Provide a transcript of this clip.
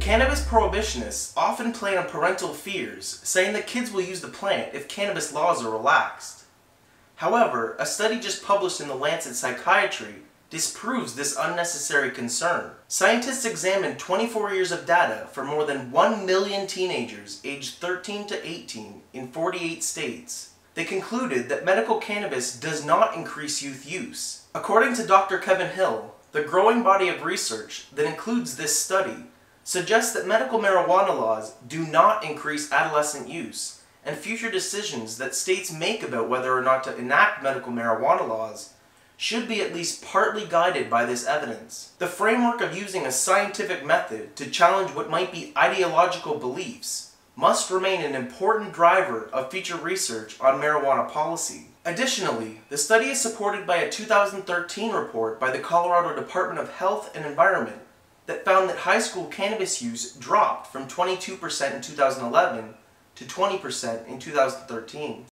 Cannabis prohibitionists often play on parental fears, saying that kids will use the plant if cannabis laws are relaxed. However, a study just published in the Lancet Psychiatry disproves this unnecessary concern. Scientists examined 24 years of data for more than 1 million teenagers aged 13 to 18 in 48 states. They concluded that medical cannabis does not increase youth use. According to Dr. Kevin Hill, the growing body of research that includes this study suggests that medical marijuana laws do not increase adolescent use, and future decisions that states make about whether or not to enact medical marijuana laws should be at least partly guided by this evidence. The framework of using a scientific method to challenge what might be ideological beliefs must remain an important driver of future research on marijuana policy. Additionally, the study is supported by a 2013 report by the Colorado Department of Health and Environment that found that high school cannabis use dropped from 22% in 2011 to 20% in 2013.